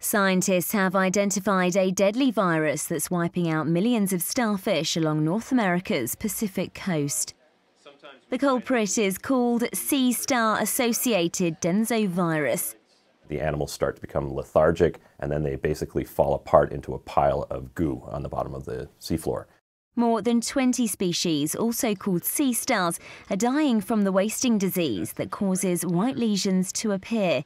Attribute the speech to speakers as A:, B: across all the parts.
A: Scientists have identified a deadly virus that's wiping out millions of starfish along North America's Pacific coast. The culprit is called sea star associated densovirus.
B: The animals start to become lethargic and then they basically fall apart into a pile of goo on the bottom of the seafloor.
A: More than 20 species, also called sea stars, are dying from the wasting disease that causes white lesions to appear.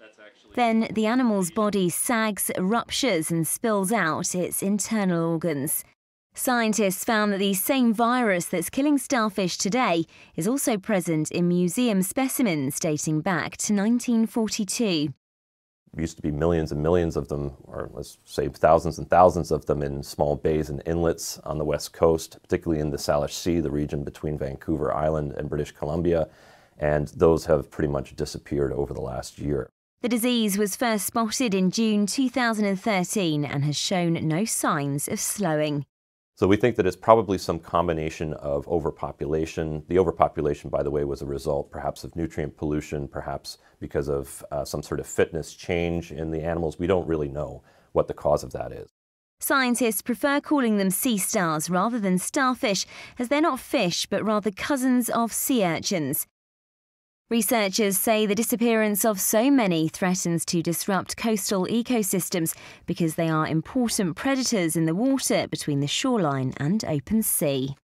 A: Then the animal's body sags, ruptures, and spills out its internal organs. Scientists found that the same virus that's killing starfish today is also present in museum specimens dating back to 1942
B: used to be millions and millions of them, or let's say thousands and thousands of them in small bays and inlets on the west coast, particularly in the Salish Sea, the region between Vancouver Island and British Columbia, and those have pretty much disappeared over the last year.
A: The disease was first spotted in June 2013 and has shown no signs of slowing.
B: So we think that it's probably some combination of overpopulation. The overpopulation, by the way, was a result perhaps of nutrient pollution, perhaps because of uh, some sort of fitness change in the animals. We don't really know what the cause of that is.
A: Scientists prefer calling them sea stars rather than starfish, as they're not fish but rather cousins of sea urchins. Researchers say the disappearance of so many threatens to disrupt coastal ecosystems because they are important predators in the water between the shoreline and open sea.